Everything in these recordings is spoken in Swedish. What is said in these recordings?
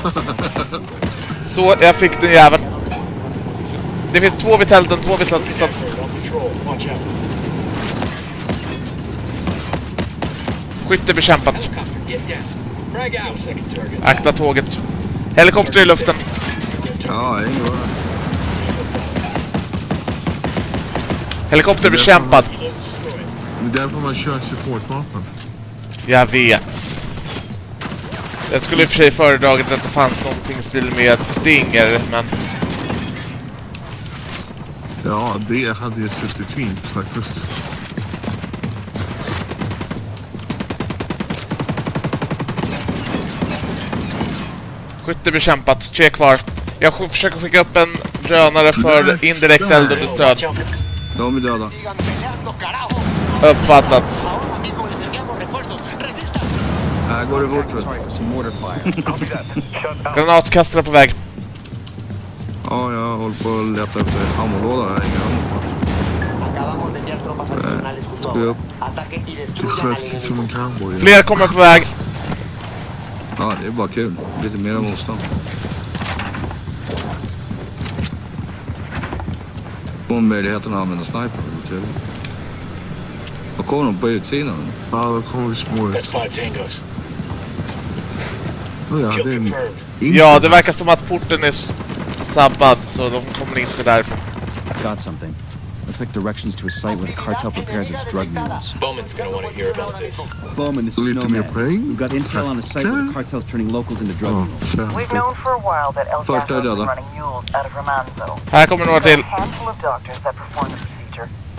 Så, jag fick den jäveln. Det finns två vid tälten, två vid tälten. Skytte bekämpat. Akta tåget. Helikopter i luften. Ja. Helikopter bekämpad. Det är därför man kör supportvapen. Jag vet. Jag skulle i och för sig föredragit att det fanns någonting i stil med Stinger, men... Ja, det hade ju suttit fint faktiskt. Skytte bekämpat. Tre kvar. Jag försöker skicka upp en drönare för indirekt eldunderstöd. De är döda. Uppfattat. Här går det fort. vet du. Granatkastare på väg. Ja, jag håller på att leta efter ammolåda här. Ingen ammo. Cowboy. Fler kommer på väg. Ja, det är bara kul. Lite mer motstånd. Få möjligheten att använda sniper. Och kommer de på utsidan? Ja, då kommer vi små ut. Oh, ja, det är confirmed. inte- Ja, det verkar som att porten är sabbad, så de kommer inte därifrån. Got something. Looks like directions to a site where the cartel prepares its drug mules. Bowman's gonna want to hear about this. Bowman, this is Nomad. We've got intel on a site where the cartel's turning locals into drug Ja, mules. We've known for a while that El Gato is running mules out of Romanzo. Här kommer några There are till.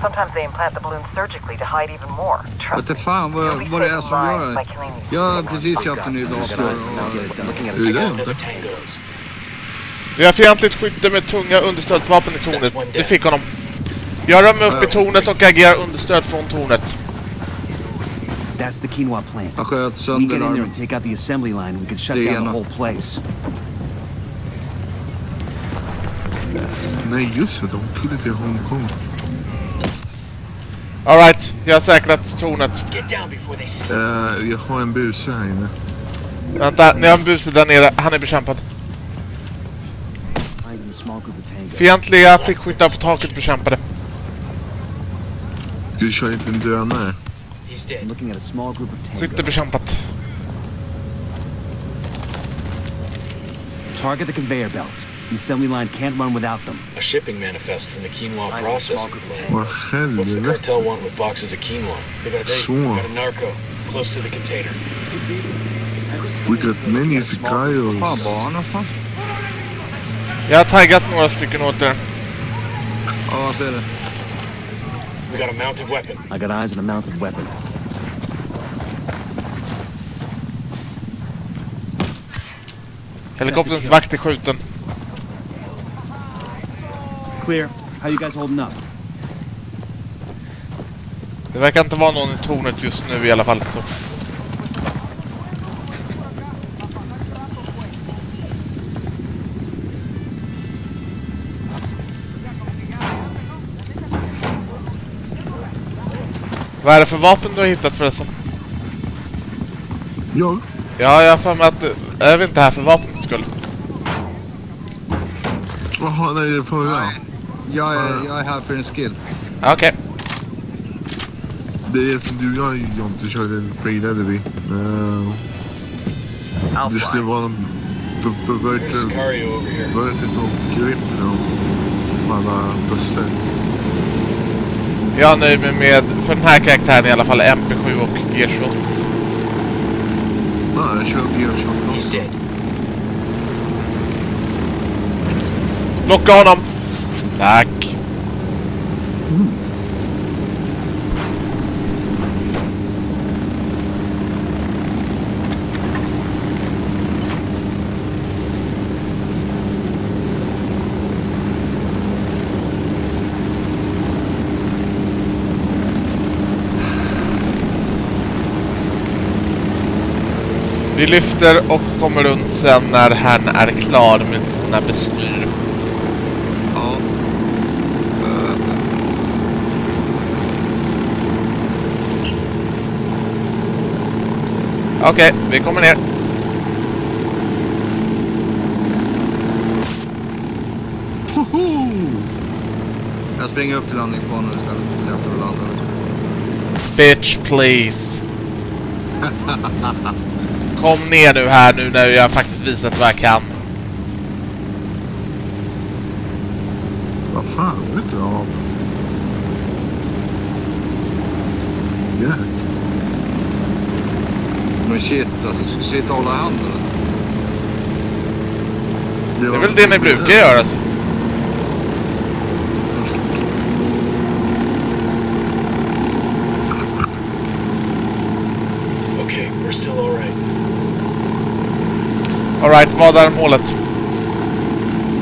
control anywhere from three to five kilos of cocaine. Sometimes they implant the balloons surgically to hide even more. Trust Vet me. inte fan vad, You'll be vad det är saving som gör lives det. by killing these Jag har people. precis köpt en ny dator Got eyes, but now get it och... done. Looking at a Hur är det Another inte? tangos. Vi har fientligt skytte med tunga understödsvapen i tornet. Det fick honom. Jag rör mig upp i tornet och agerar understöd från tornet. That's the quinoa plant. Han sköt We sönder get in there armen. and take out the assembly line, we could shut Det down ena. the whole place. Nej, just det. De tog det till Hongkong. Alright, jag har säkrat tornet. Eh, jag har en buse här inne. Vänta, ni har en buse där nere. Han är bekämpad. Fientliga prickskyttar på taket bekämpade. Ska vi köra inte en drönare? He's I'm Target the conveyor belts. The assembly line can't run without them. A shipping manifest from the quinoa Finding a small processing group of plant. What's the cartel want with boxes of quinoa? They got a date. Så. Got a narco. Close to the container. We got many Sicarios. Fan var han någonstans? Jag har taggat några stycken åt er. Ja, jag ser det. We got a mounted weapon. I got eyes on a mounted weapon. Helikopterns vakt är skjuten. Clear. How you guys holding up? Det verkar inte vara någon i tornet just nu i alla fall. Så. Vad är det för vapen du har hittat förresten? Ja, Ja, jag har för mig att... Är vi inte här för vapnets skull? jaha, nej, det får jag. Jag är, jag är här för en skill. Okej. Det är som du och jag, Jonte, körde failade vi. Uh, det skulle vara en och grip. Med alla bussar. Jag nöjer mig med, för den här karaktären i alla fall, MP7 och G28. Nej, jag kör G28 He's också. dead. Vi lyfter och kommer runt sen när han är klar med sina bestyr. Ja. Eh, Okej, vi kommer ner. Jag springer upp till landningsbanan istället. Lättare att landa. Bitch, please. Kom ner nu här nu när jag faktiskt visat vad jag kan. Vad fan vet du av? Ja. Men shit alltså, ska vi sitta och hålla handen? Det är väl det ni brukar göra alltså. Okay, we're still all right. Alright, vad är målet?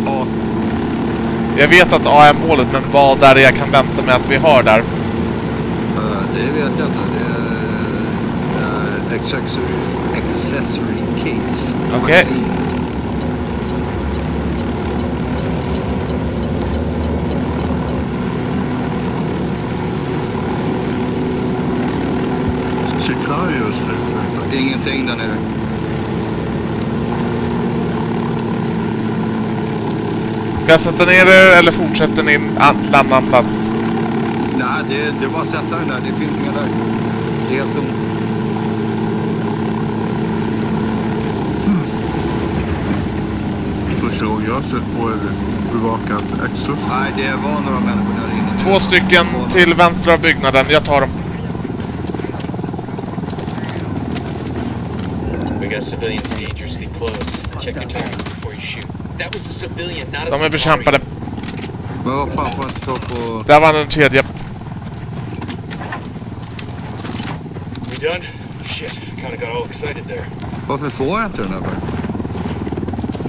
Ja. Jag vet att A är målet, men vad är det jag kan vänta mig att vi har där? Eh, det vet jag inte. Det är uh, accessory, accessory case. Okej. Magasin. Sicarius nu. Ingenting där nere. Ska jag sätta ner er eller fortsätter ni till annan plats? Nej, det, det är bara att sätta den där. Det finns inga där. Det är helt tomt. Första gången jag har sett på en bevakad Exos. Nej, det var några människor där inne. Två stycken till vänster av byggnaden. Jag tar dem. We got civilians dangerously close. Check your timing De är bekämpade. Men vad fan får inte tag på... Där var den tredje. We done? Shit, kinda got all excited there. Varför får jag inte den här?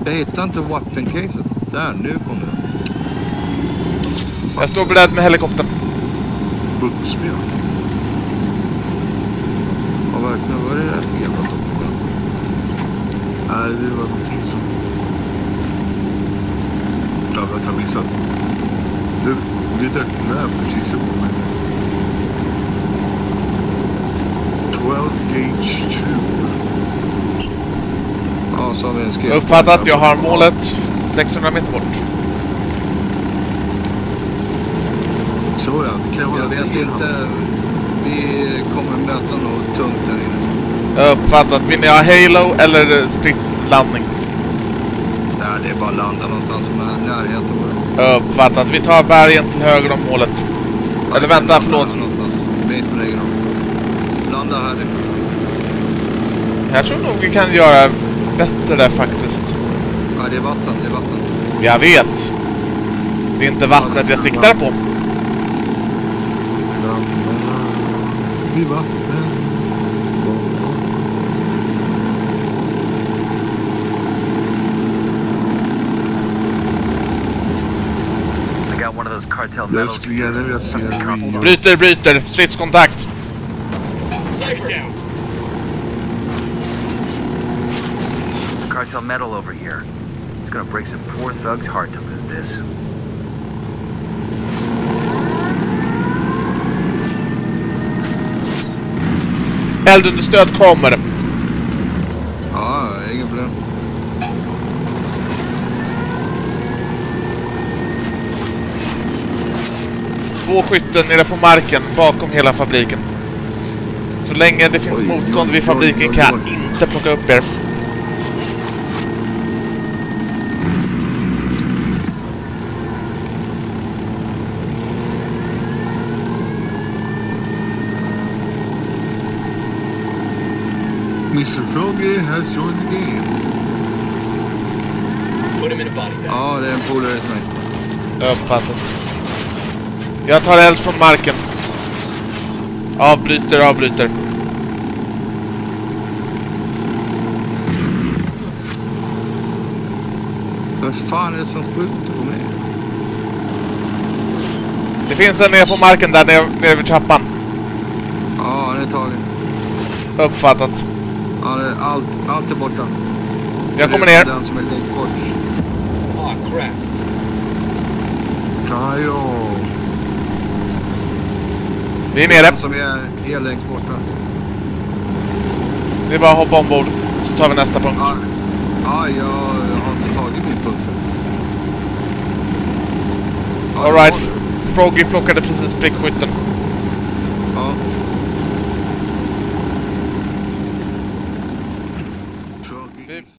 Jag hittar inte weapon caset. Där, nu kommer den. Jag står beredd med helikoptern. Buxspel. Ja, verkligen. Vad är det där för jävla dokument? Nej, det var någonting som... Ja, jag kan missa. Det, det dök där precis upp mig. 12 gauge tube. Ja, så har vi en skrift. Uppfattat, jag har målet 600 meter bort. Så ja, kan jag hålla Jag vet inte. Vi kommer möta något tungt där inne. Jag Uppfattat, vill ni ha Halo eller stridslandning? Det är bara att landa någonstans med närheten. bara. Uppfattat, vi tar bergen till höger om målet. Eller vänta, förlåt. Någonstans. Landa här. Jag tror nog vi kan göra bättre där faktiskt. Nej, det är vatten. Det är vatten. Jag vet. Det är inte vattnet jag siktar på. Vid vatten. I got one of those cartel Jag skulle gärna vilja se en. Bryter, bryter. Stridskontakt. Cartel medal over here. It's gonna break some poor thug's heart to lose this. Eldunderstöd kommer. Ja, inga problem. Två skytten nere på marken bakom hela fabriken. Så länge det finns Oj, motstånd vid fabriken oj, kan jag inte plocka upp er. Mr. Foggy has joined the game. Put him in a body bag. Ja, det är en polare till mig. Uppfattat. Jag tar eld från marken. Avbryter, avbryter. Vem fan är det som skjuter på mig? Det finns en nere på marken där nere, nere vid trappan. Ja, han är tagen. Uppfattat. Ja, det är allt, allt är borta. Jag kommer ner. Den som är längst bort. Aw, crap. Kajo! Vi är nere. Som är, är längst borta. Det är bara att hoppa ombord. Så tar vi nästa punkt. Ja, ja jag har inte tagit min punkt. Ja, Alright. Froggy plockade precis prickskytten.